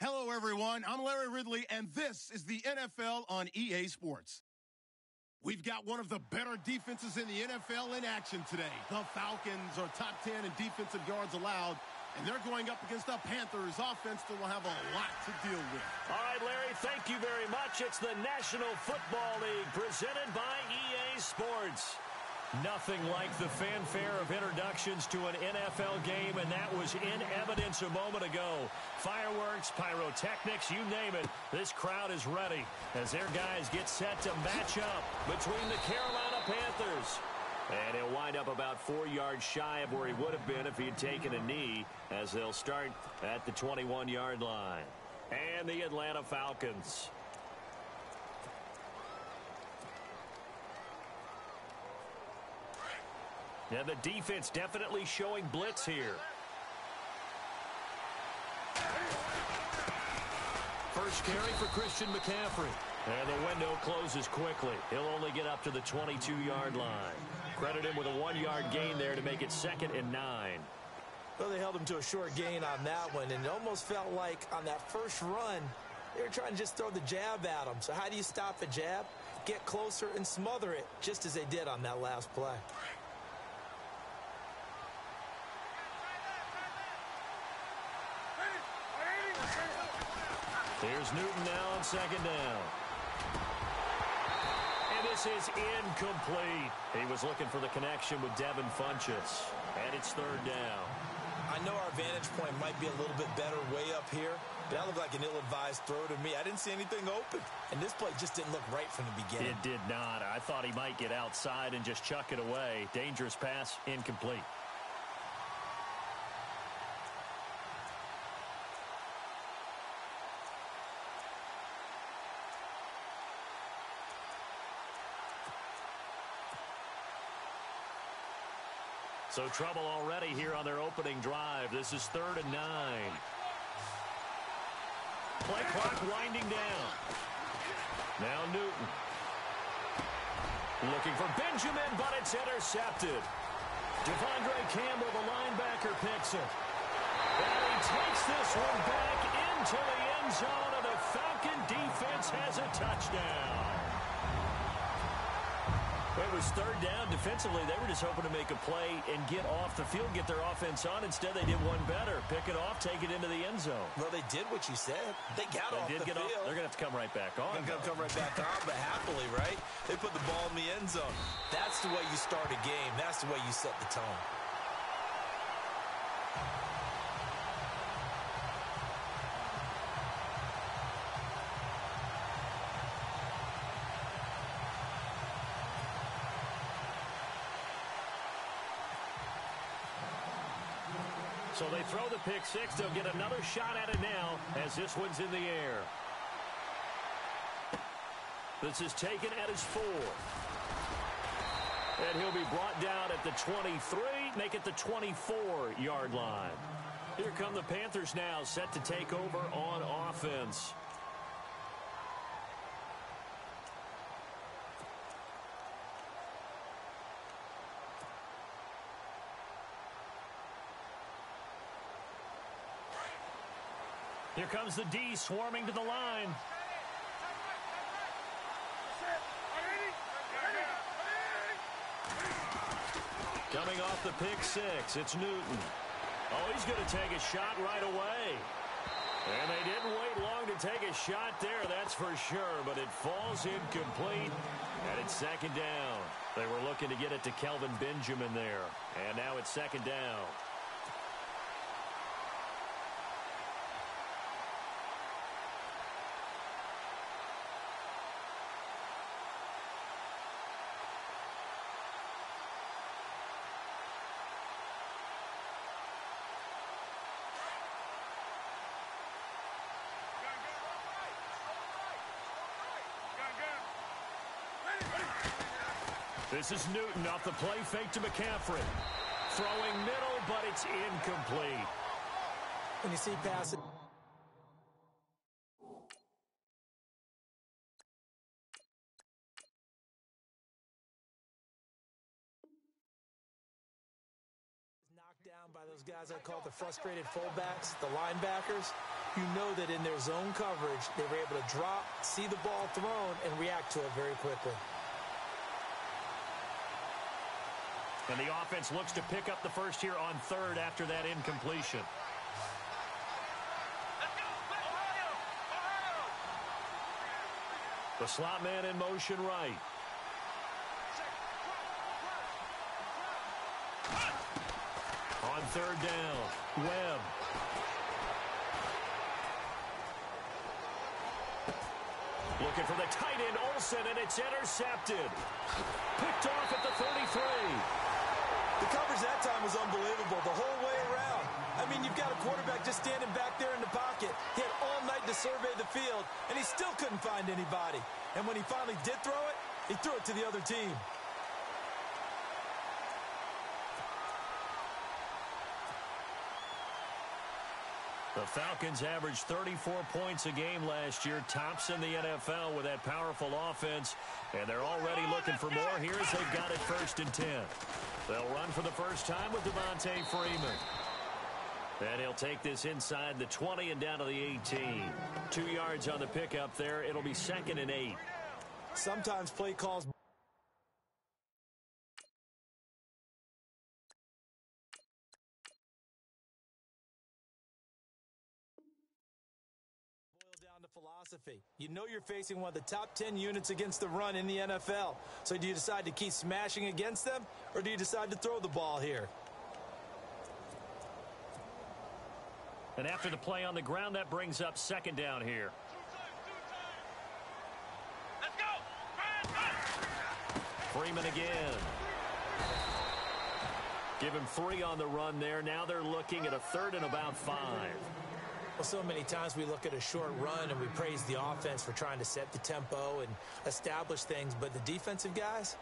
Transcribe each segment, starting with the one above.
Hello, everyone. I'm Larry Ridley, and this is the NFL on EA Sports. We've got one of the better defenses in the NFL in action today. The Falcons are top 10 in defensive yards allowed, and they're going up against a Panthers offense that will have a lot to deal with. All right, Larry, thank you very much. It's the National Football League presented by EA Sports. Nothing like the fanfare of introductions to an NFL game, and that was in evidence a moment ago. Fireworks, pyrotechnics, you name it. This crowd is ready as their guys get set to match up between the Carolina Panthers. And he'll wind up about four yards shy of where he would have been if he had taken a knee as they'll start at the 21-yard line. And the Atlanta Falcons. Yeah, the defense definitely showing blitz here. First carry for Christian McCaffrey. And the window closes quickly. He'll only get up to the 22-yard line. Credit him with a one-yard gain there to make it second and nine. Well, they held him to a short gain on that one, and it almost felt like on that first run, they were trying to just throw the jab at him. So how do you stop a jab? Get closer and smother it, just as they did on that last play. Here's Newton now on second down. And this is incomplete. He was looking for the connection with Devin Funchess. And it's third down. I know our vantage point might be a little bit better way up here, but that looked like an ill-advised throw to me. I didn't see anything open, and this play just didn't look right from the beginning. It did not. I thought he might get outside and just chuck it away. Dangerous pass, incomplete. So trouble already here on their opening drive. This is third and nine. Play clock winding down. Now Newton. Looking for Benjamin, but it's intercepted. De'Vondre Campbell, the linebacker, picks it. And he takes this one back into the end zone, and the Falcon defense has a touchdown. It was third down defensively. They were just hoping to make a play and get off the field, get their offense on. Instead, they did one better. Pick it off, take it into the end zone. Well, they did what you said. They got they off did the get field. Off. They're going to have to come right back on. They're going to come right back on, but happily, right? They put the ball in the end zone. That's the way you start a game. That's the way you set the tone. So they throw the pick six. They'll get another shot at it now as this one's in the air. This is taken at his four. And he'll be brought down at the 23, make it the 24-yard line. Here come the Panthers now, set to take over on offense. Here comes the D swarming to the line. Coming off the pick six, it's Newton. Oh, he's going to take a shot right away. And they didn't wait long to take a shot there, that's for sure, but it falls incomplete, and it's second down. They were looking to get it to Kelvin Benjamin there, and now it's second down. This is Newton off the play fake to McCaffrey. Throwing middle, but it's incomplete. When you see pass it. knocked down by those guys I call the frustrated fullbacks, the linebackers, you know that in their zone coverage, they were able to drop, see the ball thrown, and react to it very quickly. And the offense looks to pick up the first here on third after that incompletion. The slot man in motion right. On third down, Webb. Looking for the tight end, Olsen, and it's intercepted. Picked off at the 33. The coverage that time was unbelievable the whole way around. I mean, you've got a quarterback just standing back there in the pocket. He had all night to survey the field, and he still couldn't find anybody. And when he finally did throw it, he threw it to the other team. The Falcons averaged 34 points a game last year, tops in the NFL with that powerful offense, and they're already looking for more here as they've got it first and 10. They'll run for the first time with Devonta Freeman. And he'll take this inside the 20 and down to the 18. Two yards on the pickup there. It'll be second and eight. Sometimes play calls philosophy. You know you're facing one of the top 10 units against the run in the NFL. So do you decide to keep smashing against them, or do you decide to throw the ball here? And after the play on the ground, that brings up second down here. Freeman again. Give him three on the run there. Now they're looking at a third and about five. Well, so many times we look at a short run and we praise the offense for trying to set the tempo and establish things, but the defensive guys,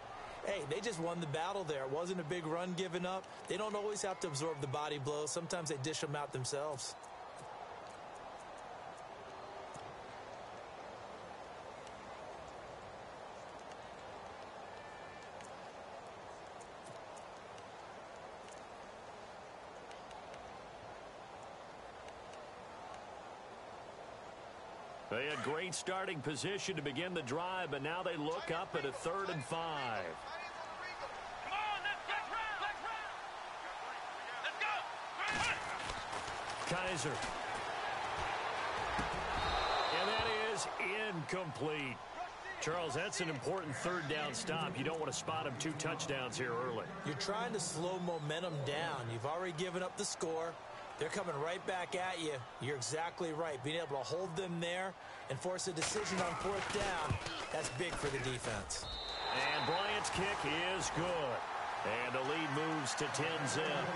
hey, they just won the battle there. It wasn't a big run given up. They don't always have to absorb the body blows. Sometimes they dish them out themselves. Had great starting position to begin the drive, but now they look up at a third and five. Kaiser. And that is incomplete. Charles, that's an important third down stop. You don't want to spot him two touchdowns here early. You're trying to slow momentum down. You've already given up the score. They're coming right back at you. You're exactly right. Being able to hold them there and force a decision on fourth down, that's big for the defense. And Bryant's kick is good. And the lead moves to 10 zip.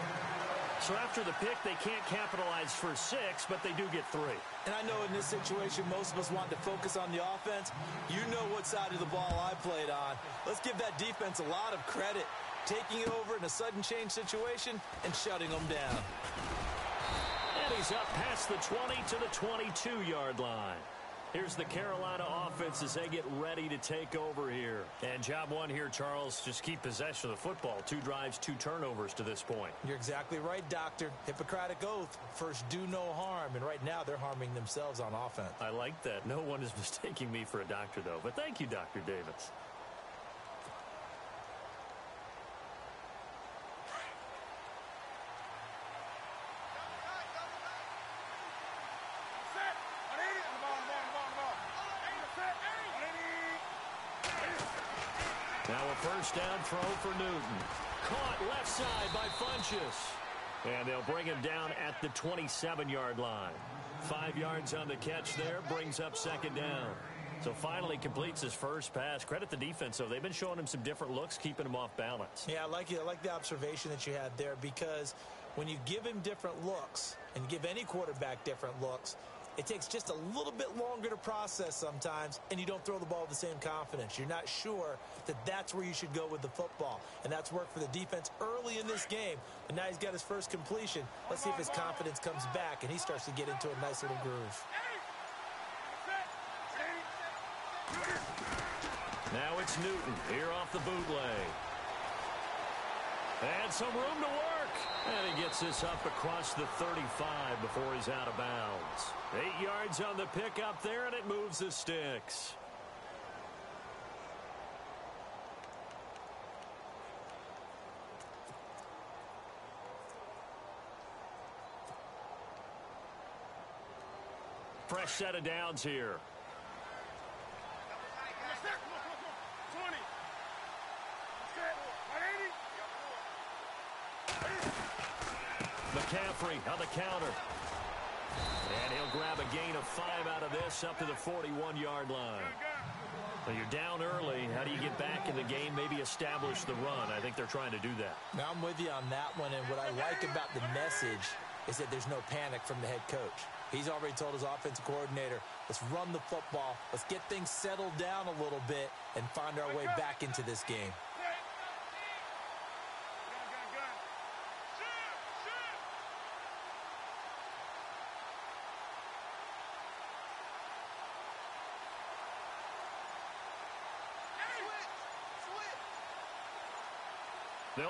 So after the pick, they can't capitalize for six, but they do get three. And I know in this situation, most of us want to focus on the offense. You know what side of the ball I played on. Let's give that defense a lot of credit, taking it over in a sudden change situation and shutting them down. And he's up past the 20 to the 22-yard line. Here's the Carolina offense as they get ready to take over here. And job one here, Charles, just keep possession of the football. Two drives, two turnovers to this point. You're exactly right, Doctor. Hippocratic oath. First, do no harm. And right now, they're harming themselves on offense. I like that. No one is mistaking me for a doctor, though. But thank you, Dr. Davis. Now a first down throw for Newton. Caught left side by Funchess. And they'll bring him down at the 27-yard line. Five yards on the catch there brings up second down. So finally completes his first pass. Credit the defense, though. They've been showing him some different looks, keeping him off balance. Yeah, I like, it. I like the observation that you had there because when you give him different looks and give any quarterback different looks, it takes just a little bit longer to process sometimes, and you don't throw the ball with the same confidence. You're not sure that that's where you should go with the football, and that's worked for the defense early in this game. And now he's got his first completion. Let's see if his confidence comes back, and he starts to get into a nice little groove. Now it's Newton here off the bootleg. And some room to work. And he gets this up across the 35 before he's out of bounds. Eight yards on the pickup there, and it moves the sticks. Fresh set of downs here. McCaffrey on the counter. And he'll grab a gain of five out of this up to the 41-yard line. Well, you're down early. How do you get back in the game, maybe establish the run? I think they're trying to do that. Now, I'm with you on that one, and what I like about the message is that there's no panic from the head coach. He's already told his offensive coordinator, let's run the football, let's get things settled down a little bit and find our way back into this game.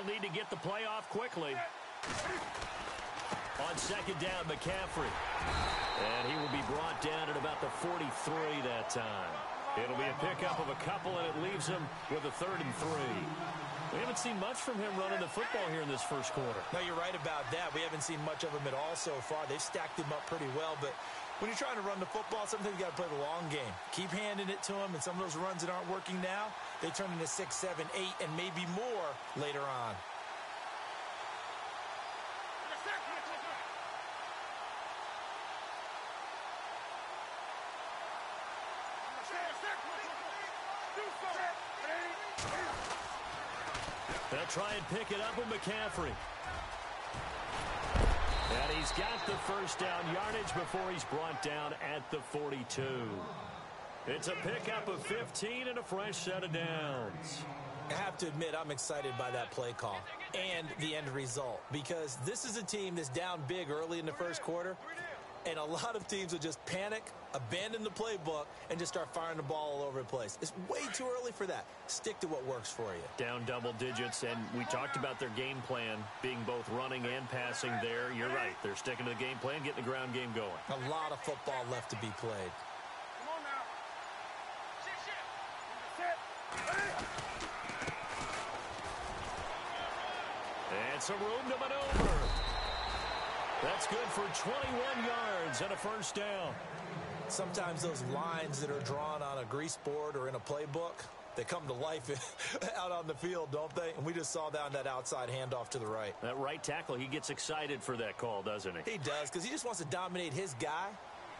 They'll need to get the play off quickly. On second down, McCaffrey. And he will be brought down at about the 43 that time. It'll be a pickup of a couple, and it leaves him with a third and three. We haven't seen much from him running the football here in this first quarter. No, you're right about that. We haven't seen much of him at all so far. They've stacked him up pretty well, but when you're trying to run the football, sometimes you got to play the long game. Keep handing it to him, and some of those runs that aren't working now, they turn into six, seven, eight, and maybe more later on. They'll try and pick it up with McCaffrey. And he's got the first down yardage before he's brought down at the 42. It's a pickup of 15 and a fresh set of downs. I have to admit, I'm excited by that play call and the end result because this is a team that's down big early in the first quarter, and a lot of teams will just panic, abandon the playbook, and just start firing the ball all over the place. It's way too early for that. Stick to what works for you. Down double digits, and we talked about their game plan being both running and passing there. You're right. They're sticking to the game plan, getting the ground game going. A lot of football left to be played. And some room to maneuver. That's good for 21 yards and a first down. Sometimes those lines that are drawn on a grease board or in a playbook, they come to life out on the field, don't they? And we just saw that on that outside handoff to the right. That right tackle, he gets excited for that call, doesn't he? He does, because he just wants to dominate his guy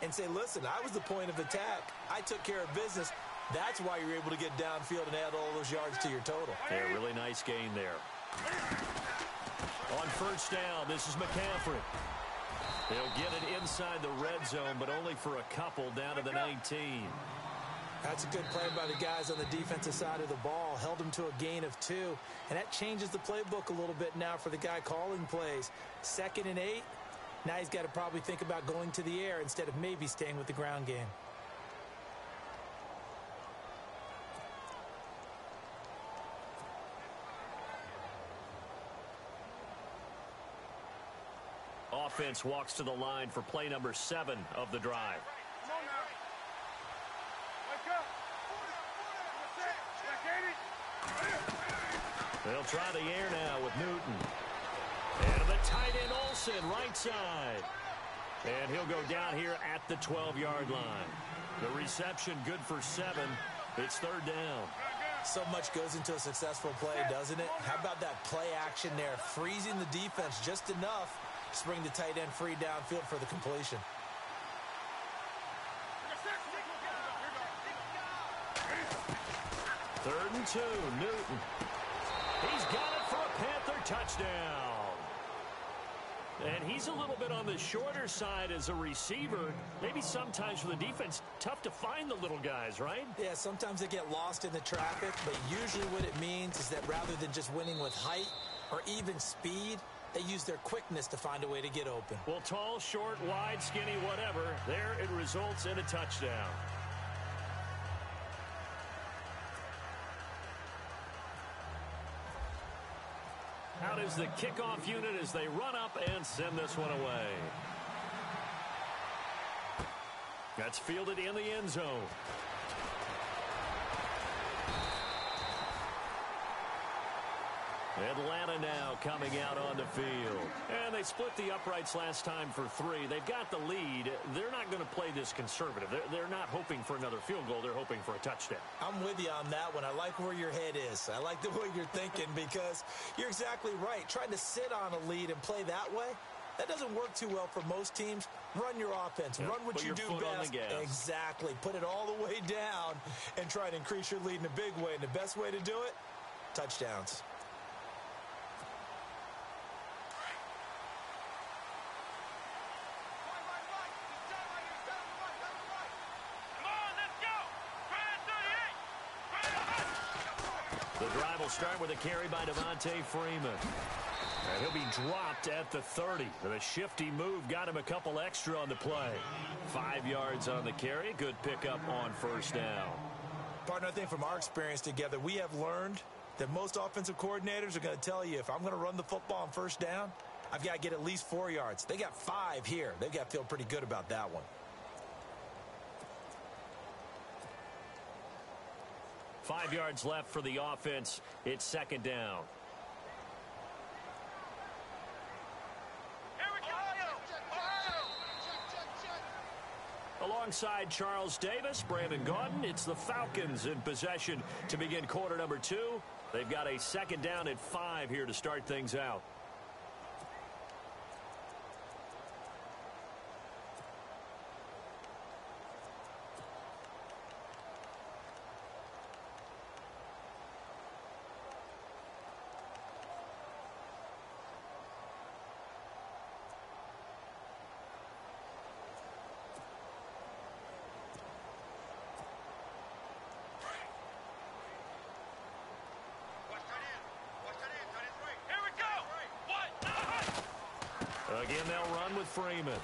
and say, listen, I was the point of attack. I took care of business. That's why you're able to get downfield and add all those yards to your total. Yeah, really nice gain there. On first down, this is McCaffrey. They'll get it inside the red zone, but only for a couple down to the 19. That's a good play by the guys on the defensive side of the ball. Held them to a gain of two. And that changes the playbook a little bit now for the guy calling plays. Second and eight. Now he's got to probably think about going to the air instead of maybe staying with the ground game. Offense walks to the line for play number seven of the drive. They'll try the air now with Newton. And the tight end Olsen, right side. And he'll go down here at the 12-yard line. The reception good for seven. It's third down. So much goes into a successful play, doesn't it? How about that play action there? Freezing the defense just enough to bring the tight end free downfield for the completion. Third and two, Newton. He's got it for a Panther touchdown. And he's a little bit on the shorter side as a receiver. Maybe sometimes for the defense, tough to find the little guys, right? Yeah, sometimes they get lost in the traffic, but usually what it means is that rather than just winning with height or even speed, they use their quickness to find a way to get open. Well, tall, short, wide, skinny, whatever, there it results in a touchdown. Out is the kickoff unit as they run up and send this one away. That's fielded in the end zone. Atlanta now coming out on the field. And they split the uprights last time for three. They've got the lead. They're not going to play this conservative. They're, they're not hoping for another field goal. They're hoping for a touchdown. I'm with you on that one. I like where your head is. I like the way you're thinking because you're exactly right. Trying to sit on a lead and play that way, that doesn't work too well for most teams. Run your offense. Yep. Run what you do best. Exactly. Put it all the way down and try to increase your lead in a big way. And the best way to do it, touchdowns. Will start with a carry by Devonta Freeman. And he'll be dropped at the 30. The shifty move got him a couple extra on the play. Five yards on the carry. Good pickup on first down. Partner, I think from our experience together, we have learned that most offensive coordinators are going to tell you if I'm going to run the football on first down, I've got to get at least four yards. They got five here. They've got to feel pretty good about that one. Five yards left for the offense. It's second down. Alongside Charles Davis, Brandon Gaudin, it's the Falcons in possession to begin quarter number two. They've got a second down at five here to start things out. Again, they'll run with Freeman.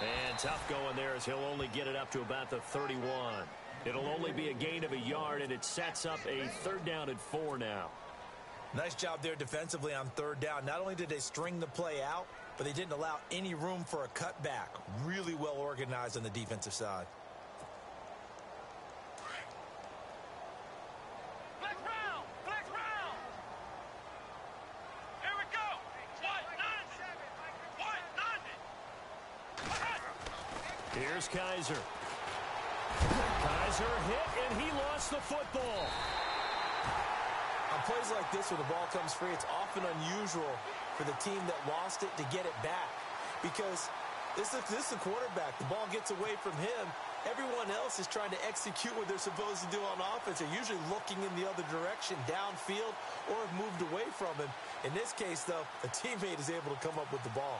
And tough going there as he'll only get it up to about the 31. It'll only be a gain of a yard, and it sets up a third down and four now. Nice job there defensively on third down. Not only did they string the play out, but they didn't allow any room for a cutback. Really well organized on the defensive side. Here's Kizer. Kizer hit, and he lost the football. On plays like this where the ball comes free, it's often unusual for the team that lost it to get it back. Because this is, this is the quarterback. The ball gets away from him. Everyone else is trying to execute what they're supposed to do on offense. They're usually looking in the other direction, downfield, or have moved away from him. In this case, though, a teammate is able to come up with the ball.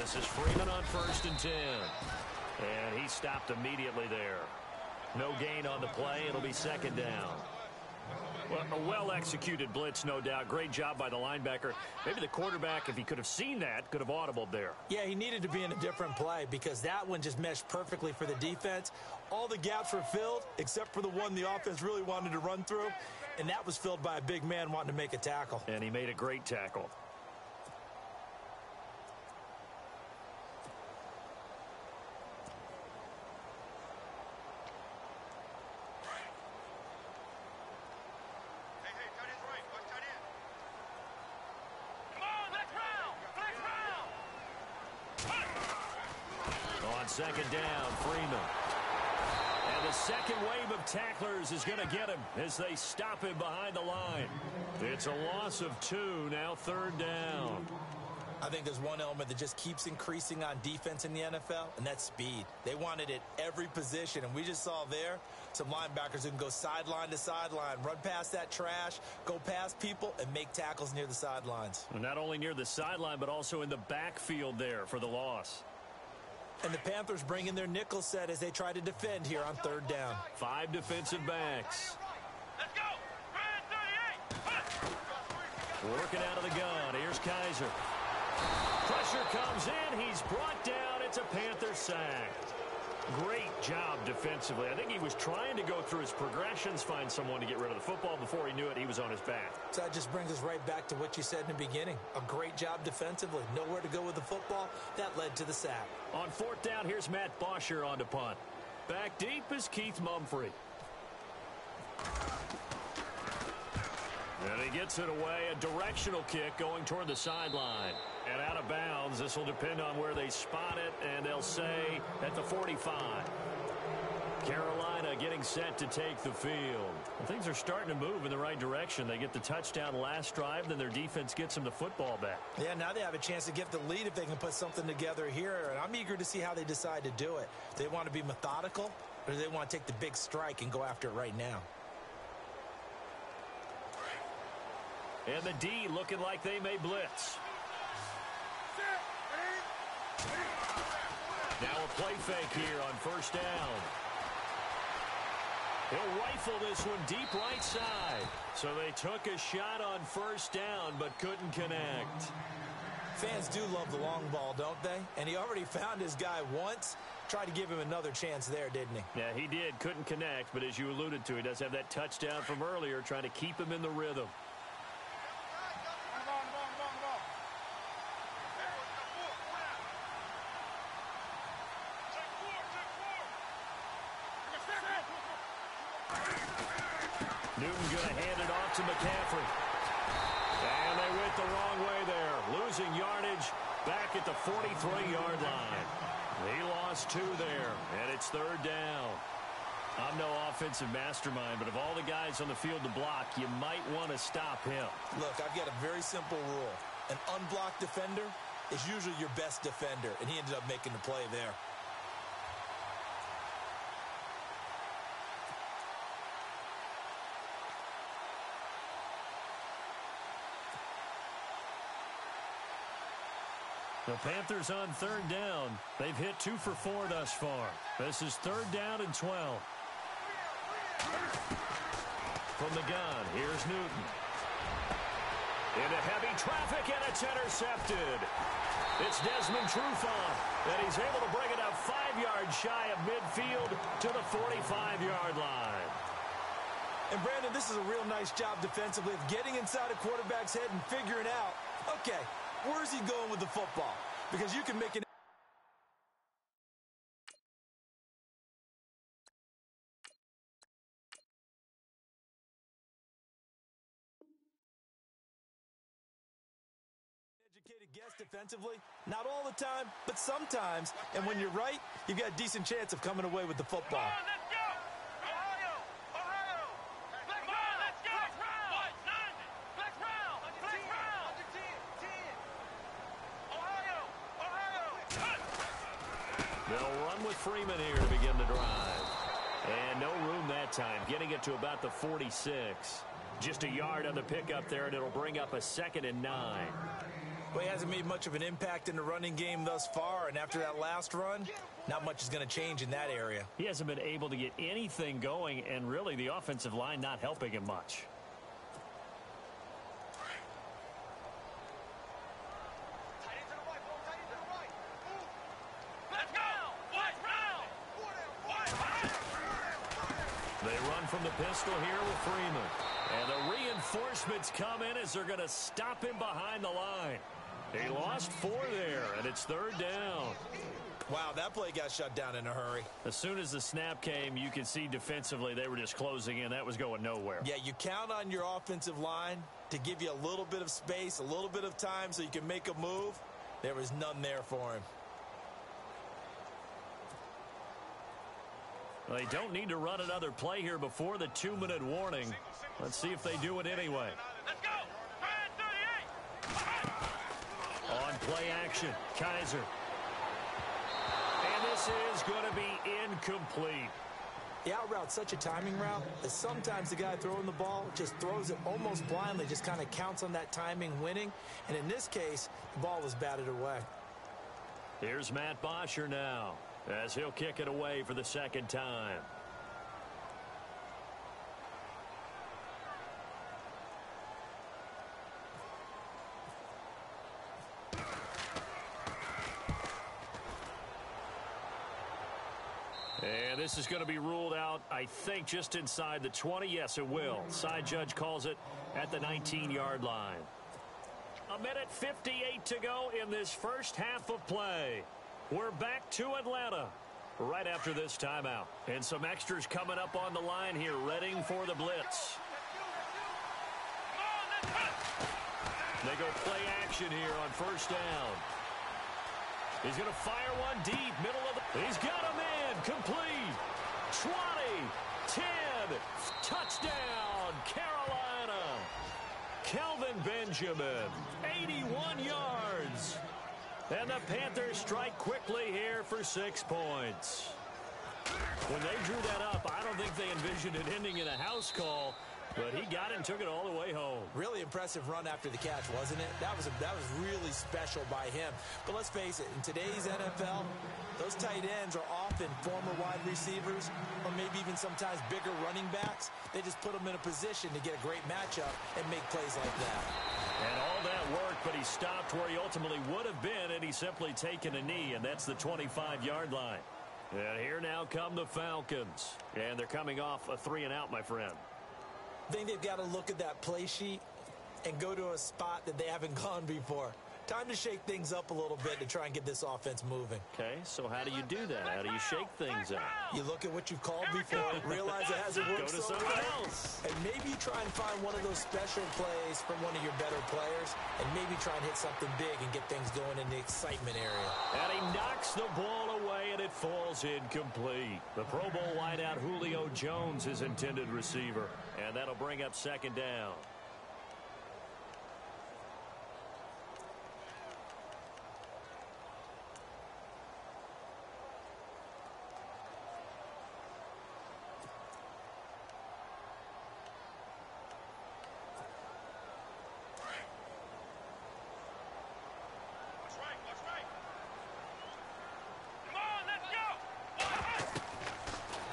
This is Freeman on first and 10. And he stopped immediately there. No gain on the play. It'll be second down. Well, a well-executed blitz, no doubt. Great job by the linebacker. Maybe the quarterback, if he could have seen that, could have audibled there. Yeah, he needed to be in a different play because that one just meshed perfectly for the defense. All the gaps were filled except for the one the offense really wanted to run through, and that was filled by a big man wanting to make a tackle. And he made a great tackle. On second down, Freeman. And the second wave of tacklers is going to get him as they stop him behind the line. It's a loss of two, now third down. I think there's one element that just keeps increasing on defense in the NFL, and that's speed. They wanted it every position, and we just saw there some linebackers who can go sideline to sideline, run past that trash, go past people, and make tackles near the sidelines. Not only near the sideline, but also in the backfield there for the loss. And the Panthers bring in their nickel set as they try to defend here on third down. Five defensive backs. Let's go. Working out of the gun. Here's Kizer. Pressure comes in. He's brought down. It's a Panther sack. Great job defensively. I think he was trying to go through his progressions, find someone to get rid of the football. Before he knew it, he was on his back. So that just brings us right back to what you said in the beginning. A great job defensively. Nowhere to go with the football. That led to the sack. On fourth down, here's Matt Bosher on to punt. Back deep is Keith Mumphrey. And he gets it away. A directional kick going toward the sideline. And out of bounds. This will depend on where they spot it, and they'll say at the 45. Carolina getting set to take the field. Well, things are starting to move in the right direction. They get the touchdown last drive, then their defense gets them the football back. Yeah, now they have a chance to get the lead if they can put something together here, and I'm eager to see how they decide to do it. They want to be methodical, or do they want to take the big strike and go after it right now? And the D looking like they may blitz. Now a play fake here on first down. He'll rifle this one deep right side. So they took a shot on first down but couldn't connect. Fans do love the long ball, don't they? And he already found his guy once. Tried to give him another chance there, didn't he? Yeah, he did. Couldn't connect, but as you alluded to, he does have that touchdown from earlier trying to keep him in the rhythm. Newton going to hand it off to McCaffrey. And they went the wrong way there. Losing yardage back at the 43-yard line. He lost two there, and it's third down. I'm no offensive mastermind, but of all the guys on the field to block, you might want to stop him. Look, I've got a very simple rule. An unblocked defender is usually your best defender, and he ended up making the play there. The Panthers on third down. They've hit two for four thus far. This is third down and 12. From the gun, here's Newton. Into heavy traffic, and it's intercepted. It's Desmond Trufant, and he's able to bring it up five yards shy of midfield to the 45-yard line. And, Brandon, this is a real nice job defensively of getting inside a quarterback's head and figuring out, okay, Where's he going with the football? Because you can make an educated guess defensively. Not all the time, but sometimes. And when you're right, you've got a decent chance of coming away with the football. Freeman here to begin the drive. And no room that time, getting it to about the 46. Just a yard on the pickup there, and it'll bring up a second and nine. Well, he hasn't made much of an impact in the running game thus far, and after that last run, not much is going to change in that area. He hasn't been able to get anything going, and really the offensive line not helping him much. pistol here with Freeman. And the reinforcements come in as they're going to stop him behind the line. They lost four there, and it's third down. Wow, that play got shut down in a hurry. As soon as the snap came, you could see defensively they were just closing in. That was going nowhere. Yeah, you count on your offensive line to give you a little bit of space, a little bit of time so you can make a move. There was none there for him. They don't need to run another play here before the two-minute warning. Let's see if they do it anyway. Let's go! On play action, Kizer. And this is going to be incomplete. The out route's such a timing route that sometimes the guy throwing the ball just throws it almost blindly, just kind of counts on that timing winning. And in this case, the ball was batted away. Here's Matt Bosher now as he'll kick it away for the second time. And this is going to be ruled out, I think, just inside the 20. Yes, it will. Side judge calls it at the 19-yard line. A minute 58 to go in this first half of play. We're back to Atlanta right after this timeout. And some extras coming up on the line here, readying for the blitz. They go play action here on first down. He's going to fire one deep, middle of the... He's got him in, complete. 20, 10, touchdown, Carolina. Kelvin Benjamin, 81 yards. And the Panthers strike quickly here for six points. When they drew that up, I don't think they envisioned it ending in a house call. But he got it and took it all the way home. Really impressive run after the catch, wasn't it? That was a, that was really special by him. But let's face it, in today's NFL, those tight ends are often former wide receivers or maybe even sometimes bigger running backs. They just put them in a position to get a great matchup and make plays like that. And all that worked, but he stopped where he ultimately would have been, and he's simply taken a knee, and that's the 25-yard line. And here now come the Falcons. And they're coming off a three and out, my friend. I think they've got to look at that play sheet and go to a spot that they haven't gone before. Time to shake things up a little bit to try and get this offense moving. Okay, so how do you do that? How do you shake things up? You look at what you've called before, realize it hasn't worked Go to so someone well, else. and maybe try and find one of those special plays from one of your better players, and maybe try and hit something big and get things going in the excitement area. And he knocks the ball away, and it falls incomplete. The Pro Bowl wideout Julio Jones is intended receiver, and that'll bring up second down.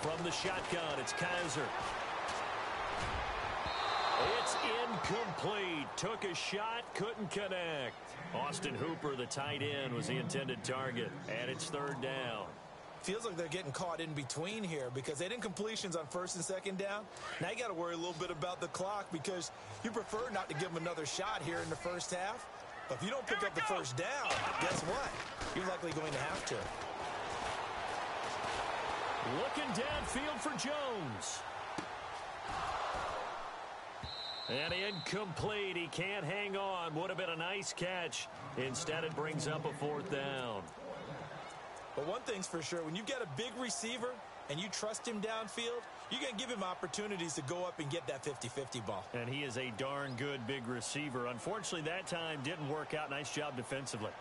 From the shotgun, it's Kizer. It's incomplete. Took a shot, couldn't connect. Austin Hooper, the tight end, was the intended target. And it's third down. Feels like they're getting caught in between here because they didn't completions on first and second down. Now you got to worry a little bit about the clock because you prefer not to give them another shot here in the first half. But if you don't pick up the first down, guess what? You're likely going to have to. Looking downfield for Jones. And incomplete. He can't hang on. Would have been a nice catch. Instead, it brings up a fourth down. But one thing's for sure, when you've got a big receiver and you trust him downfield, you're going to give him opportunities to go up and get that 50-50 ball. And he is a darn good big receiver. Unfortunately, that time didn't work out. Nice job defensively.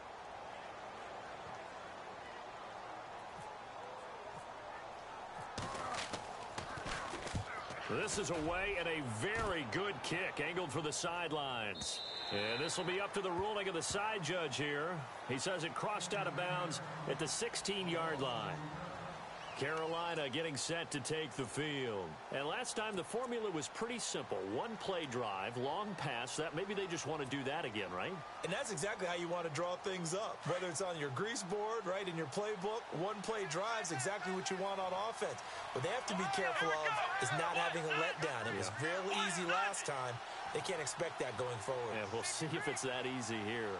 This is away and a very good kick angled for the sidelines. And this will be up to the ruling of the side judge here. He says it crossed out of bounds at the 16-yard line. Carolina getting set to take the field. And last time the formula was pretty simple. One play drive, long pass. That maybe they just want to do that again, right? And that's exactly how you want to draw things up. Whether it's on your grease board, right, in your playbook, one play drive is exactly what you want on offense. What they have to be careful of is not having a letdown. It was real easy last time. They can't expect that going forward. Yeah, we'll see if it's that easy here.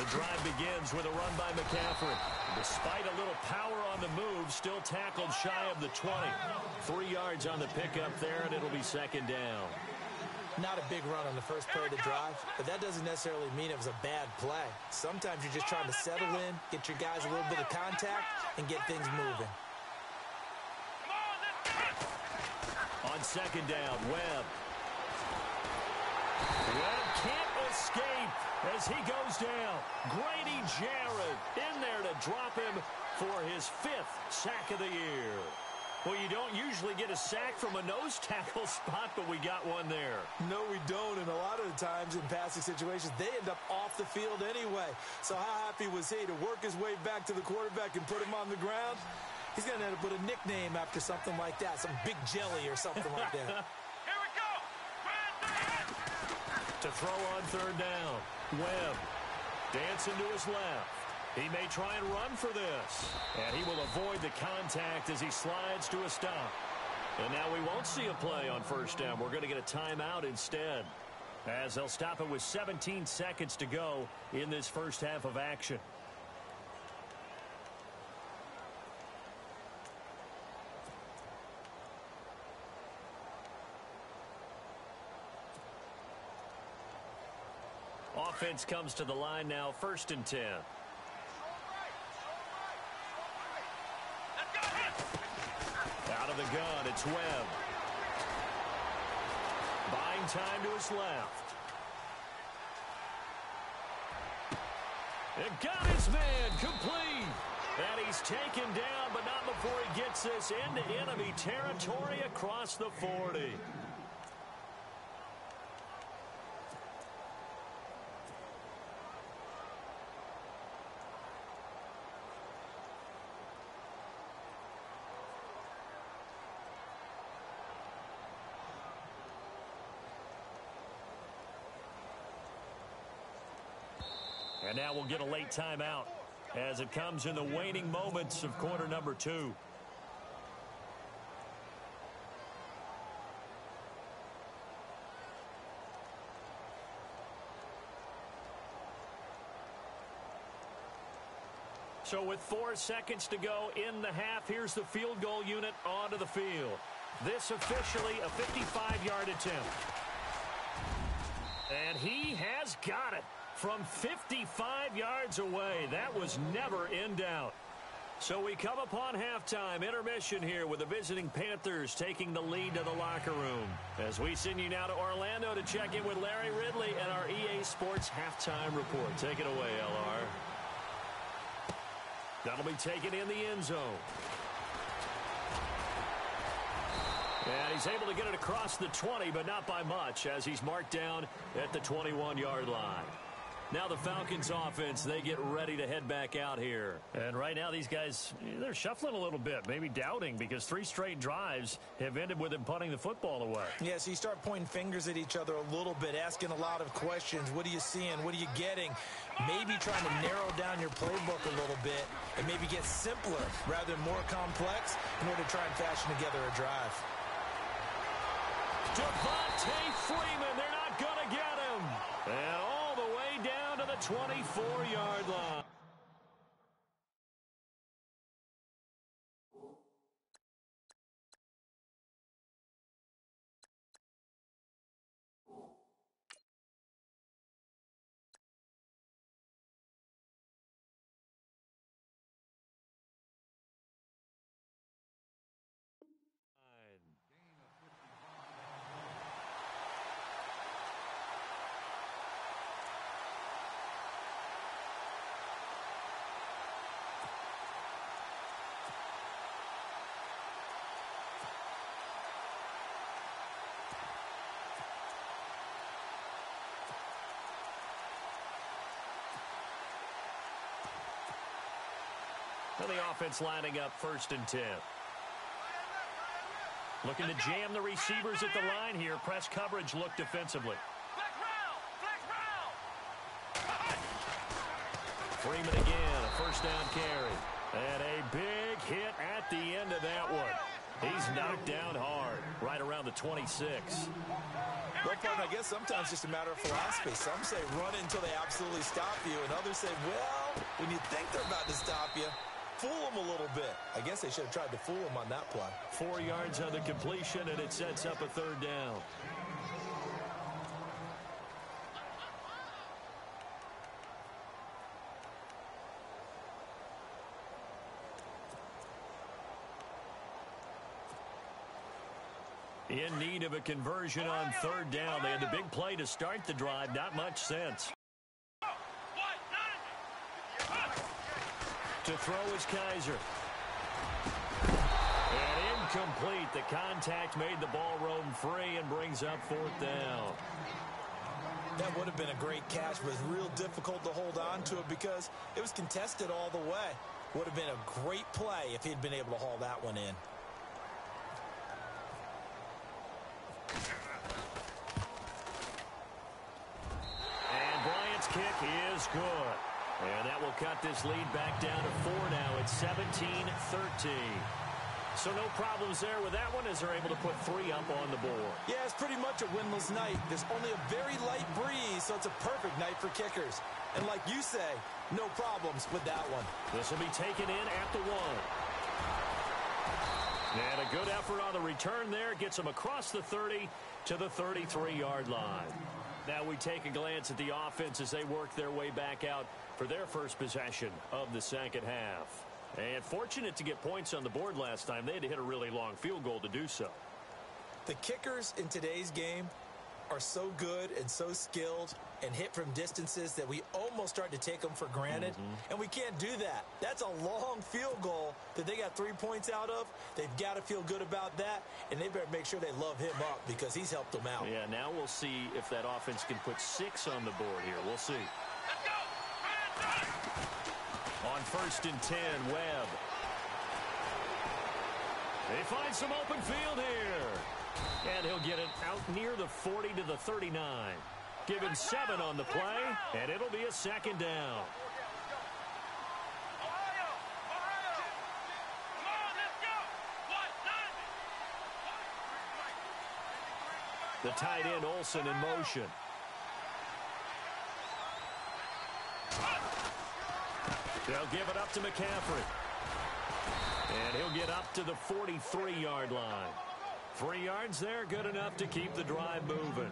The drive begins with a run by McCaffrey. Despite a little power on the move, still tackled shy of the 20. Three yards on the pickup there, and it'll be second down. Not a big run on the first play of the drive, but that doesn't necessarily mean it was a bad play. Sometimes you're just trying to settle in, get your guys a little bit of contact, and get things moving. On second down, Webb. Webb can't escape as he goes down. Grady Jarrett in there to drop him for his fifth sack of the year. Well, you don't usually get a sack from a nose tackle spot, but we got one there. No, we don't, and a lot of the times in passing situations, they end up off the field anyway. So how happy was he to work his way back to the quarterback and put him on the ground? He's going to end up with a nickname after something like that, some big jelly or something like that. Here we go. To throw on third down, Webb dancing to his left. He may try and run for this. And he will avoid the contact as he slides to a stop. And now we won't see a play on first down. We're going to get a timeout instead. As they'll stop it with 17 seconds to go in this first half of action. Offense comes to the line now, first and 10. Out of the gun, it's Webb. Buying time to his left. It got his man complete. And he's taken down, but not before he gets this into enemy territory across the 40. Now we'll get a late timeout as it comes in the waning moments of quarter number two. So with four seconds to go in the half, here's the field goal unit onto the field. This officially a 55-yard attempt. And he has got it from 55 yards away. That was never in doubt. So we come upon halftime intermission here with the visiting Panthers taking the lead to the locker room. As we send you now to Orlando to check in with Larry Ridley and our EA Sports halftime report. Take it away, LR. That'll be taken in the end zone. And he's able to get it across the 20, but not by much, as he's marked down at the 21-yard line. Now the Falcons offense, they get ready to head back out here. And right now these guys, they're shuffling a little bit, maybe doubting because three straight drives have ended with them punting the football away. Yeah, so you start pointing fingers at each other a little bit, asking a lot of questions. What are you seeing? What are you getting? Maybe trying to narrow down your playbook a little bit and maybe get simpler rather than more complex in order to try and fashion together a drive. Devonta Freeman, they're not going to get him. And all the way down to the 24-yard line. And the offense lining up first and 10. Looking to jam the receivers at the line here. Press coverage look defensively. Freeman again, a first down carry. And a big hit at the end of that one. He's knocked down hard, right around the 26. Well, I guess sometimes just a matter of philosophy. Some say run until they absolutely stop you, and others say, well, when you think they're about to stop you, fool them a little bit. I guess they should have tried to fool him on that play. Four yards on the completion, and it sets up a third down. In need of a conversion on third down. They had the big play to start the drive. Not much sense. To throw is Kizer. And incomplete. The contact made the ball roam free and brings up fourth down. That would have been a great catch, but it's real difficult to hold on to it because it was contested all the way. Would have been a great play if he'd been able to haul that one in. And Bryant's kick is good. And that will cut this lead back down to four now. It's 17-13. So no problems there with that one as they're able to put three up on the board. Yeah, it's pretty much a windless night. There's only a very light breeze, so it's a perfect night for kickers. And like you say, no problems with that one. This will be taken in at the one. And a good effort on the return there. Gets them across the 30 to the 33-yard line. Now we take a glance at the offense as they work their way back out for their first possession of the second half. And fortunate to get points on the board last time. They had to hit a really long field goal to do so. The kickers in today's game are so good and so skilled and hit from distances that we almost start to take them for granted. Mm -hmm. And we can't do that. That's a long field goal that they got three points out of. They've got to feel good about that, and they better make sure they love him up because he's helped them out. Yeah, now we'll see if that offense can put six on the board here. We'll see. On first and 10, Webb. They find some open field here. And he'll get it out near the 40 to the 39. Give him seven on the play, and it'll be a second down. The tight end Olsen in motion. They'll give it up to McCaffrey. And he'll get up to the 43-yard line. Three yards there, good enough to keep the drive moving.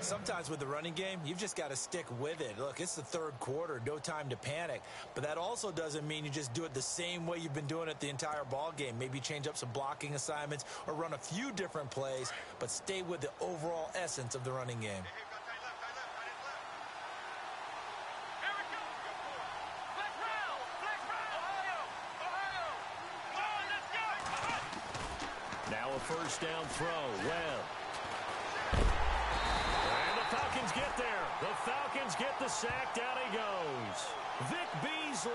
Sometimes with the running game, you've just got to stick with it. Look, it's the third quarter, no time to panic. But that also doesn't mean you just do it the same way you've been doing it the entire ball game. Maybe change up some blocking assignments or run a few different plays, but stay with the overall essence of the running game. Down throw. Well. And the Falcons get there. The Falcons get the sack. Down he goes. Vic Beasley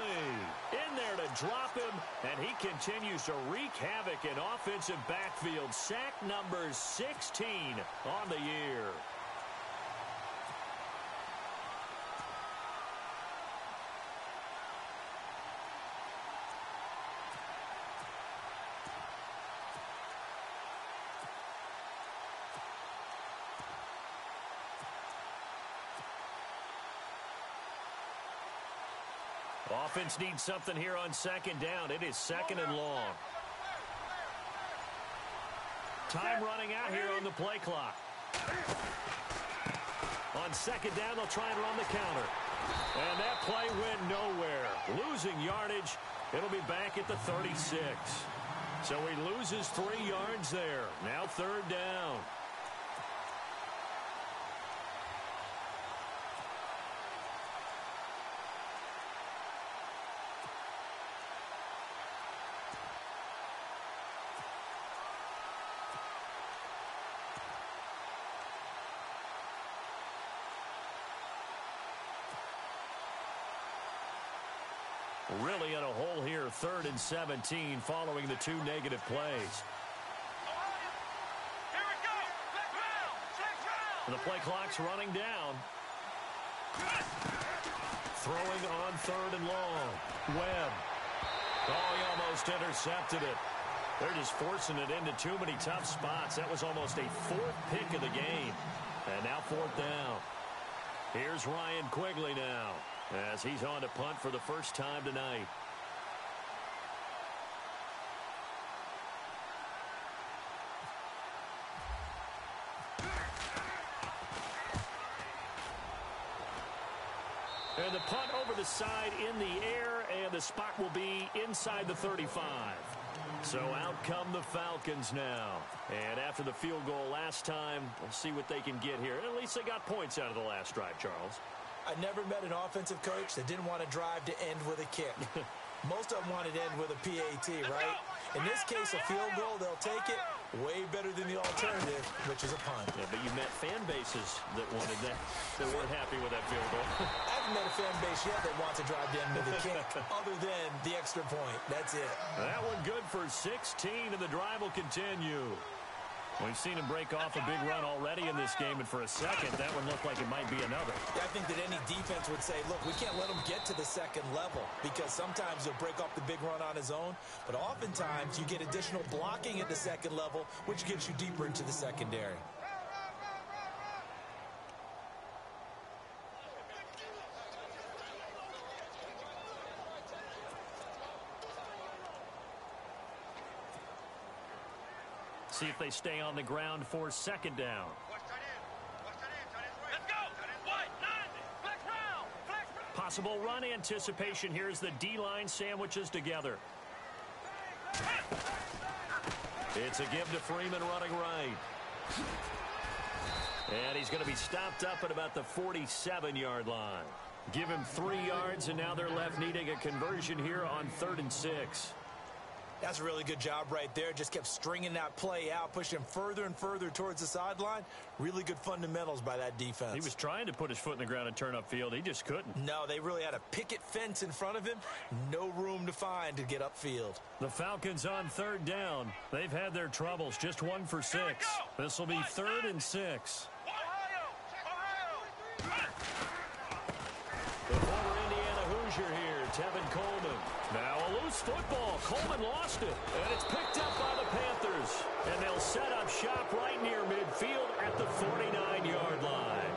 in there to drop him, and he continues to wreak havoc in offensive backfield. Sack number 16 on the year. Offense needs something here on second down. It is second and long. Time running out here on the play clock. On second down, they'll try and run the counter. And that play went nowhere. Losing yardage. It'll be back at the 36. So he loses three yards there. Now third down. Really in a hole here, third and 17 following the two negative plays. The play clock's running down. Throwing on third and long. Webb. Oh, he almost intercepted it. They're just forcing it into too many tough spots. That was almost a fourth pick of the game. And now fourth down. Here's Ryan Quigley now as he's on to punt for the first time tonight. And the punt over the side in the air, and the spot will be inside the 35. So out come the Falcons now. And after the field goal last time, we'll see what they can get here. At least they got points out of the last drive, Charles. I never met an offensive coach that didn't want to drive to end with a kick. Most of them want it end with a PAT, right? In this case, a field goal, they'll take it. Way better than the alternative, which is a punt. Yeah, but you met fan bases that wanted that, that weren't happy with that field goal. I haven't met a fan base yet that wants to drive down with a kick other than the extra point. That's it. That one good for 16, and the drive will continue. We've seen him break off a big run already in this game, and for a second, that one looked like it might be another. I think that defense would say, look, we can't let him get to the second level because sometimes he'll break off the big run on his own, but oftentimes you get additional blocking at the second level, which gets you deeper into the secondary. See if they stay on the ground for second down. Possible run anticipation. Here's the D-line sandwiches together. It's a give to Freeman running right. And he's going to be stopped up at about the 47-yard line. Give him three yards, and now they're left needing a conversion here on third and six. That's a really good job right there. Just kept stringing that play out, pushing further and further towards the sideline. Really good fundamentals by that defense. He was trying to put his foot in the ground and turn upfield. He just couldn't. No, they really had a picket fence in front of him. No room to find to get upfield. The Falcons on third down. They've had their troubles. Just one for six. This will be third and six. The former Indiana Hoosier here, Tevin Coleman. Football. Coleman lost it. And it's picked up by the Panthers. And they'll set up shop right near midfield at the 49-yard line.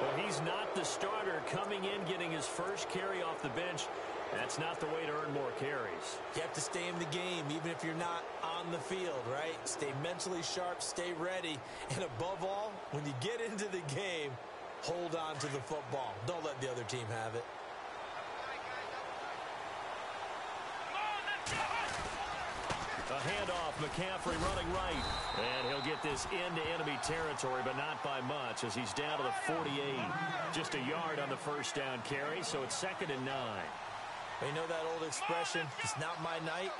Well, he's not the starter coming in, getting his first carry off the bench. That's not the way to earn more carries. You have to stay in the game, even if you're not on the field, right? Stay mentally sharp, stay ready, and above all, when you get into the game, hold on to the football. Don't let the other team have it. A handoff, McCaffrey running right. And he'll get this into enemy territory, but not by much as he's down to the 48. Just a yard on the first down carry, so it's second and nine. You know that old expression, it's not my night?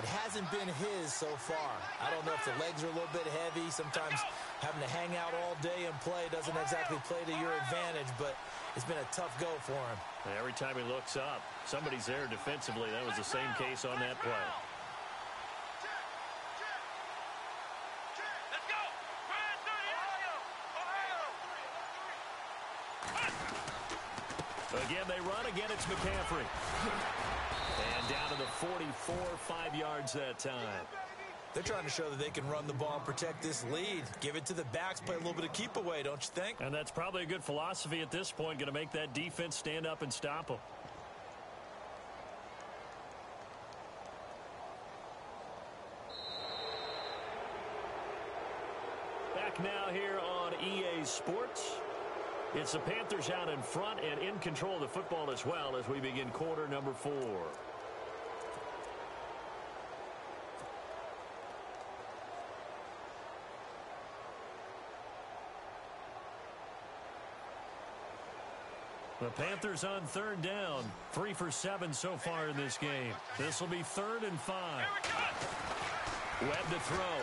It hasn't been his so far. I don't know if the legs are a little bit heavy. Sometimes having to hang out all day and play doesn't exactly play to your advantage, but it's been a tough go for him. Every time he looks up, somebody's there defensively. That was the same case on that play. Again, they run. Again, it's McCaffrey. And down to the 44, five yards that time. They're trying to show that they can run the ball and protect this lead. Give it to the backs, play a little bit of keep away, don't you think? And that's probably a good philosophy at this point, going to make that defense stand up and stop them. Back now here on EA Sports. It's the Panthers out in front and in control of the football as well as we begin quarter number four. The Panthers on third down. Three for seven so far in this game. This will be third and five. Webb to throw.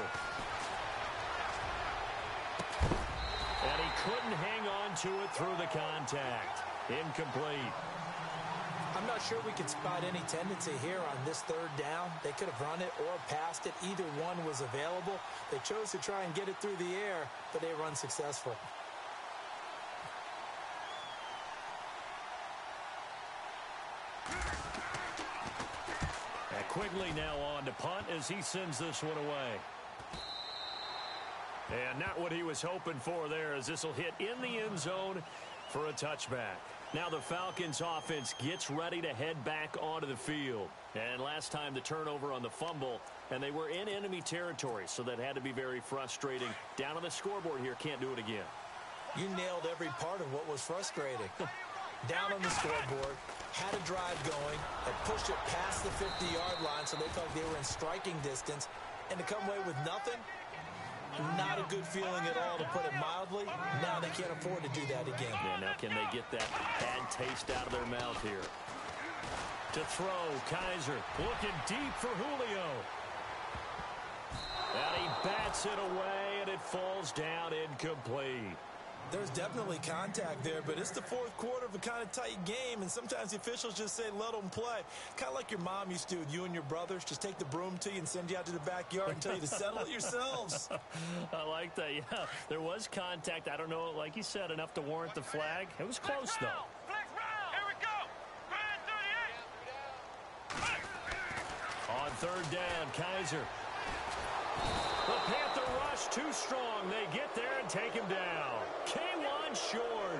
And he couldn't hang on to it through the contact. Incomplete. I'm not sure we could spot any tendency here on this third down. They could have run it or passed it. Either one was available. They chose to try and get it through the air, but they were unsuccessful. And Quigley now on to punt as he sends this one away. And not what he was hoping for there as this will hit in the end zone for a touchback. Now the Falcons offense gets ready to head back onto the field. And last time the turnover on the fumble, and they were in enemy territory, so that had to be very frustrating. Down on the scoreboard here, can't do it again. You nailed every part of what was frustrating. Down on the scoreboard, had a drive going, had pushed it past the 50-yard line so they felt like they were in striking distance, and to come away with nothing, not a good feeling at all, to put it mildly. Now they can't afford to do that again. Yeah, now can they get that bad taste out of their mouth here? To throw, Kizer looking deep for Julio. And he bats it away, and it falls down incomplete. There's definitely contact there, but it's the fourth quarter of a kind of tight game, and sometimes the officials just say, let them play. Kind of like your mom used to with you and your brothers. Just take the broom to you and send you out to the backyard and tell you to settle it yourselves. I like that, yeah. There was contact. I don't know, like you said, enough to warrant the flag. It was close, though. On third down, Kizer. The Panther rush too strong. They get there and take him down. Kawann Short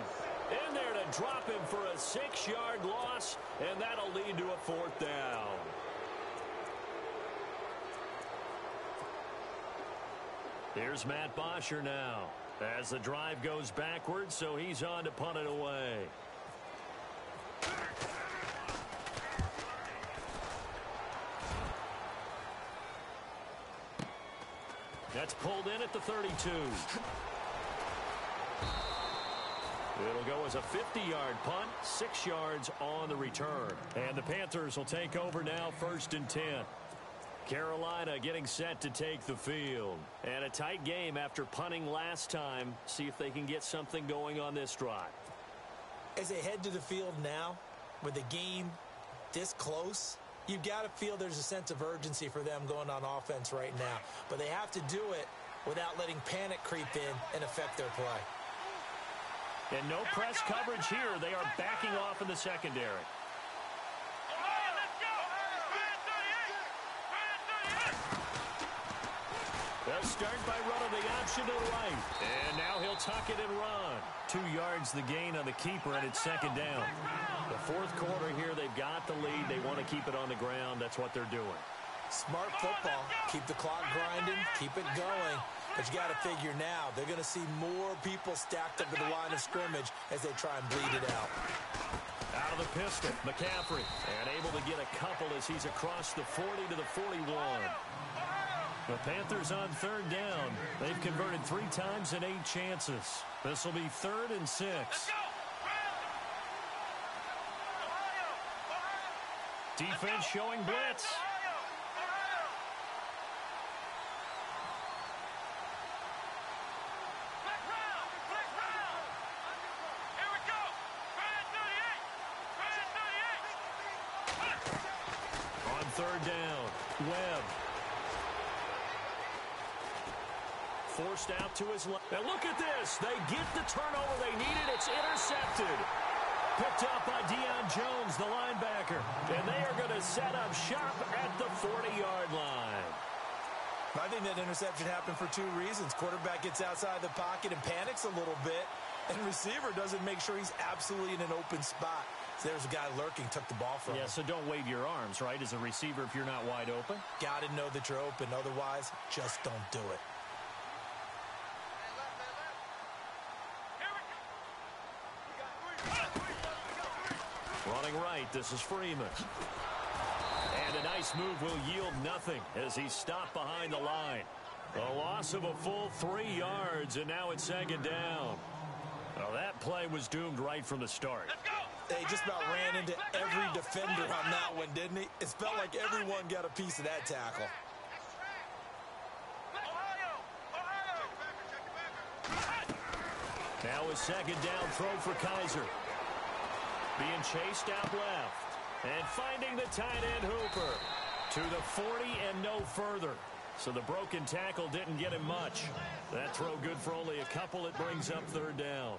in there to drop him for a six-yard loss, and that'll lead to a fourth down. Here's Matt Bosher now as the drive goes backwards, so he's on to punt it away. That's pulled in at the 32. It'll go as a 50-yard punt, six yards on the return. And the Panthers will take over now first and 10. Carolina getting set to take the field. And a tight game after punting last time. See if they can get something going on this drive. As they head to the field now, with the game this close, you've got to feel there's a sense of urgency for them going on offense right now. But they have to do it without letting panic creep in and affect their play. And no press coverage here. They are backing off in the secondary. They'll start by running the option to the right. And now he'll tuck it and run. Two yards the gain on the keeper, and it's second down. The fourth quarter here, they've got the lead. They want to keep it on the ground. That's what they're doing. Smart football. Keep the clock grinding. Keep it going. But you got to figure now, they're going to see more people stacked up at the line of scrimmage as they try and bleed it out. Out of the pistol, McCaffrey. And able to get a couple as he's across the 40 to the 41. The Panthers on third down. They've converted three times in eight chances. This will be third and six. Defense showing blitz. On third down, Webb. Forced out to his left. Now look at this. They get the turnover they needed. It's intercepted. Picked up by Deion Jones, the linebacker. And they are going to set up shop at the 40-yard line. I think that interception happened for two reasons. Quarterback gets outside the pocket and panics a little bit. And receiver doesn't make sure he's absolutely in an open spot. So there's a guy lurking, took the ball from yeah, him. Yeah, so don't wave your arms, right, as a receiver if you're not wide open. Got to know that you're open. Otherwise, just don't do it. Running right, this is Freeman. And a nice move will yield nothing as he's stopped behind the line. A loss of a full three yards, and now it's second down. Well, that play was doomed right from the start. They just about ran into every defender on that one, didn't he? It felt like everyone got a piece of that tackle. Now a second down throw for Kizer. Being chased out left. And finding the tight end Hooper. To the 40 and no further. So the broken tackle didn't get him much. That throw good for only a couple. It brings up third down.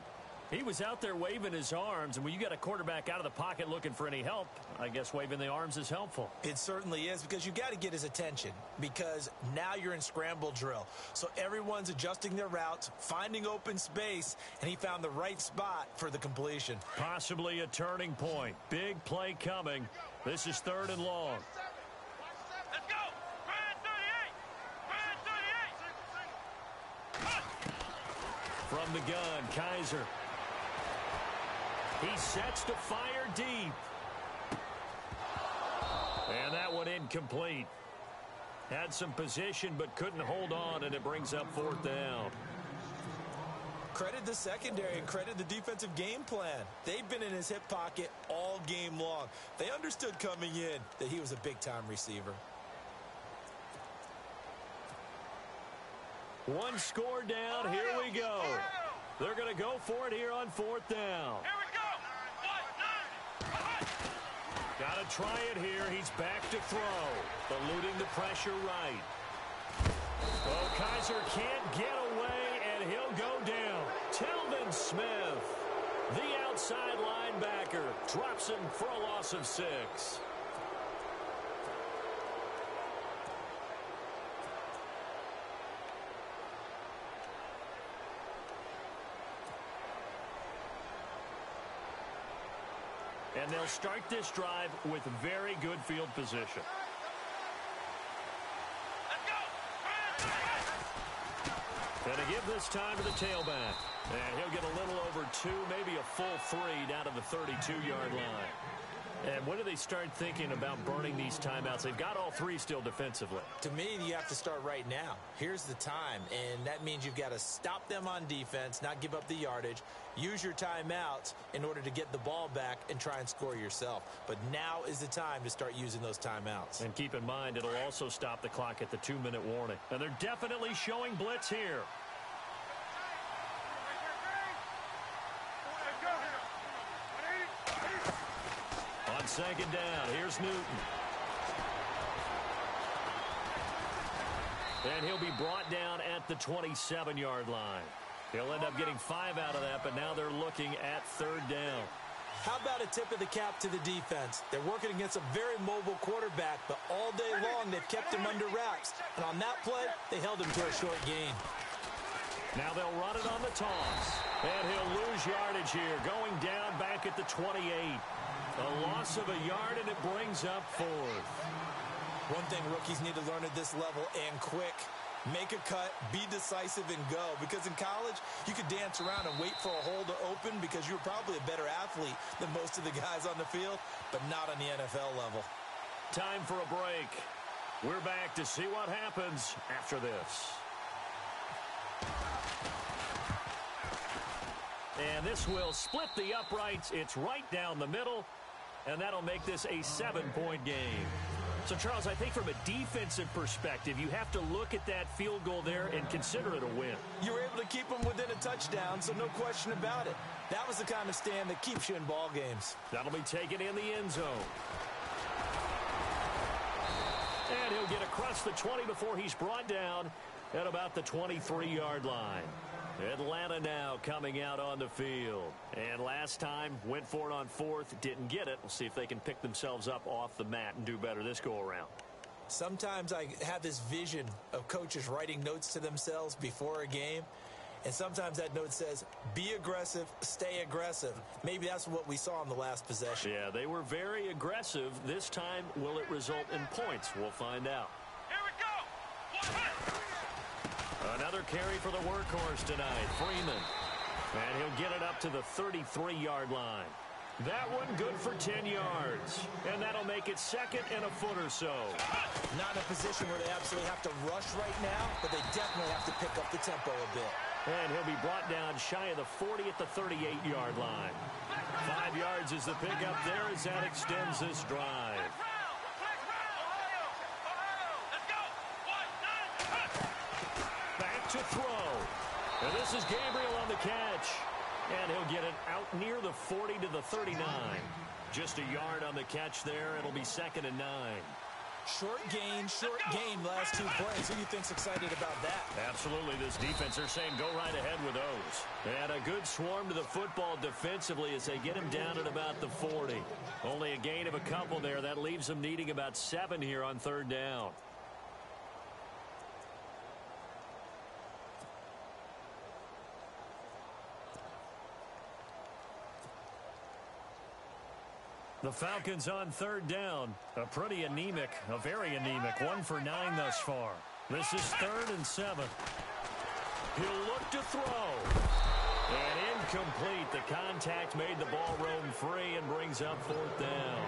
He was out there waving his arms, and when you got a quarterback out of the pocket looking for any help, I guess waving the arms is helpful. It certainly is because you got to get his attention because now you're in scramble drill. So everyone's adjusting their routes, finding open space, and he found the right spot for the completion. Possibly a turning point. Big play coming. This is third and long. From the gun, Kizer. He sets to fire deep. And that one incomplete. Had some position but couldn't hold on, and it brings up fourth down. credit the secondary and credit the defensive game plan. They've been in his hip pocket all game long. They understood coming in that he was a big-time receiver. One score down. Here we go. They're going to go for it here on fourth down. Here we go. Got to try it here. He's back to throw. Eluding the pressure right. Oh, Kizer can't get away, and he'll go down. Telvin Smith, the outside linebacker, drops him for a loss of six. They'll start this drive with very good field position. Going to give this time to the tailback. And he'll get a little over two, maybe a full three down to the 32-yard line. And when do they start thinking about burning these timeouts? They've got all three still defensively. To me, you have to start right now. Here's the time, and that means you've got to stop them on defense, not give up the yardage, use your timeouts in order to get the ball back and try and score yourself. But now is the time to start using those timeouts. And keep in mind, it'll also stop the clock at the two-minute warning. And they're definitely showing blitz here. On second down, here's Newton. And he'll be brought down at the 27-yard line. He'll end up getting five out of that, but now they're looking at third down. How about a tip of the cap to the defense? They're working against a very mobile quarterback, but all day long they've kept him under wraps. And on that play, they held him to a short gain. Now they'll run it on the toss. And he'll lose yardage here, going down back at the 28. A loss of a yard, and it brings up fourth. One thing rookies need to learn at this level, and quick, make a cut, be decisive, and go. Because in college, you could dance around and wait for a hole to open because you're probably a better athlete than most of the guys on the field, but not on the NFL level. Time for a break. We're back to see what happens after this. And this will split the uprights. It's right down the middle, and that'll make this a seven-point game. So, Charles, I think from a defensive perspective, you have to look at that field goal there and consider it a win. You were able to keep them within a touchdown, so no question about it. That was the kind of stand that keeps you in ball games. That'll be taken in the end zone. And he'll get across the 20 before he's brought down at about the 23-yard line. Atlanta now coming out on the field. And last time, went for it on fourth, didn't get it. We'll see if they can pick themselves up off the mat and do better this go-around. Sometimes I have this vision of coaches writing notes to themselves before a game. And sometimes that note says, be aggressive, stay aggressive. Maybe that's what we saw in the last possession. Yeah, they were very aggressive. This time, will it result in points? We'll find out. Here we go. Another carry for the workhorse tonight, Freeman. And he'll get it up to the 33-yard line. That one good for 10 yards. And that'll make it second and a foot or so. Not in a position where they absolutely have to rush right now, but they definitely have to pick up the tempo a bit. And he'll be brought down shy of the 40 at the 38-yard line. Five yards is the pickup there as that extends this drive. Back to throw. And this is Gabriel on the catch. And he'll get it out near the 40 to the 39. Just a yard on the catch there. It'll be second and nine. Short gain, short gain last two plays. Who do you think's excited about that? Absolutely. This defense, they're saying go right ahead with those. And a good swarm to the football defensively as they get him down at about the 40. Only a gain of a couple there. That leaves them needing about seven here on third down. The Falcons on third down. A pretty anemic, a very anemic. One for nine thus far. This is third and seven. He'll look to throw. And incomplete. The contact made the ball roam free and brings up fourth down.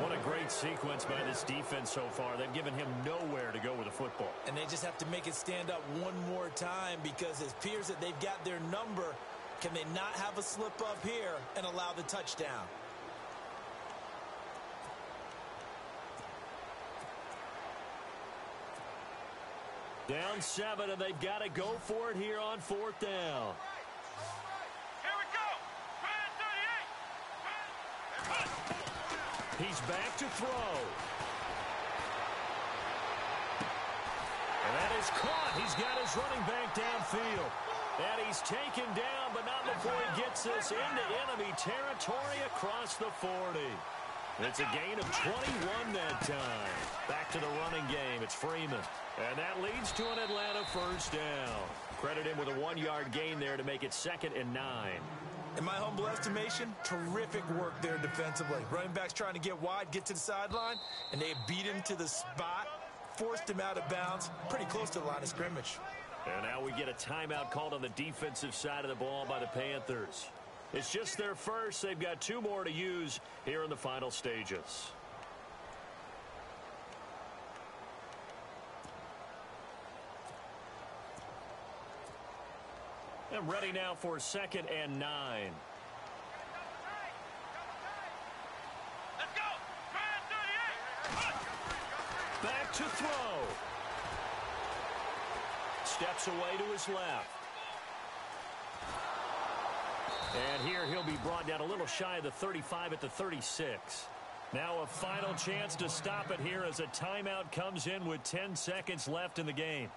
What a great sequence by this defense so far. They've given him nowhere to go with the football. And they just have to make it stand up one more time because it appears that they've got their number. Can they not have a slip up here and allow the touchdown? Down seven, and they've got to go for it here on fourth down. Here we go. He's back to throw. And that is caught. He's got his running back downfield. And he's taken down, but not before he gets this into enemy territory across the 40. It's a gain of 21 that time. Back to the running game. It's Freeman. And that leads to an Atlanta first down. Credit him with a one-yard gain there to make it second and nine. In my humble estimation, terrific work there defensively. Running backs trying to get wide, get to the sideline, and they beat him to the spot, forced him out of bounds, pretty close to the line of scrimmage. And now we get a timeout called on the defensive side of the ball by the Panthers. It's just their first. They've got two more to use here in the final stages. And ready now for second and nine. Let's go. Back to throw. Steps away to his left. And here he'll be brought down a little shy of the 35 at the 36. Now a final chance to stop it here as a timeout comes in with 10 seconds left in the game.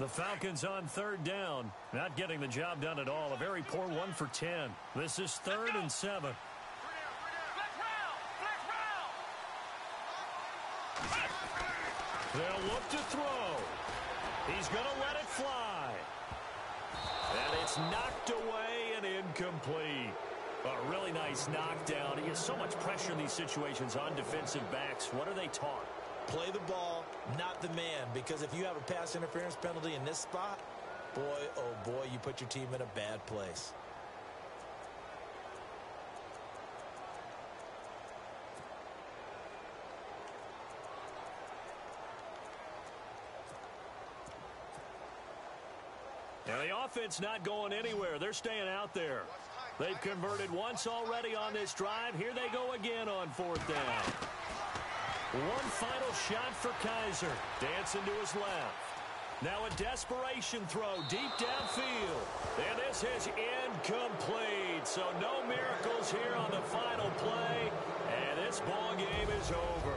The Falcons on third down. Not getting the job done at all. A very poor one for 10. This is third and seven. They'll look to throw. He's going to let it fly. And it's knocked away and incomplete. A really nice knockdown. He has so much pressure in these situations on defensive backs. What are they taught? Play the ball, not the man, because if you have a pass interference penalty in this spot, boy, oh boy, you put your team in a bad place. Offense not going anywhere. They're staying out there. They've converted once already on this drive. Here they go again on fourth down. One final shot for Kizer. Dancing to his left. Now a desperation throw deep downfield. And this is incomplete. So no miracles here on the final play. And this ball game is over.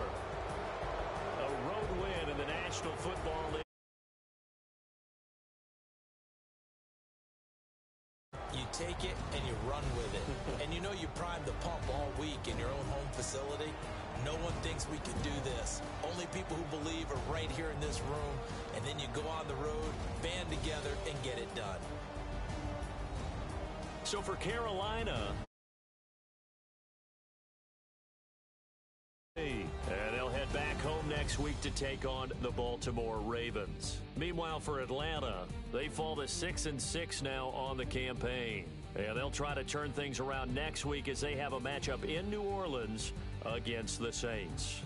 A road win in the National Football League. Take it and you run with it. and you know you primed the pump all week in your own home facility. No one thinks we can do this. Only people who believe are right here in this room. And then you go on the road, band together, and get it done. So for Carolina, and they'll head back home next week to take on the Baltimore Ravens. Meanwhile, for Atlanta, they fall to six and six now on the campaign, and they'll try to turn things around next week as they have a matchup in New Orleans against the Saints.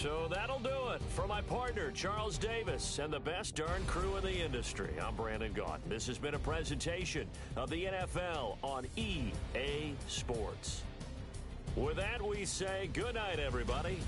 So that'll do it for my partner, Charles Davis, and the best darn crew in the industry. I'm Brandon Gaudin. This has been a presentation of the NFL on EA Sports. With that, we say good night, everybody.